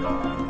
Bye.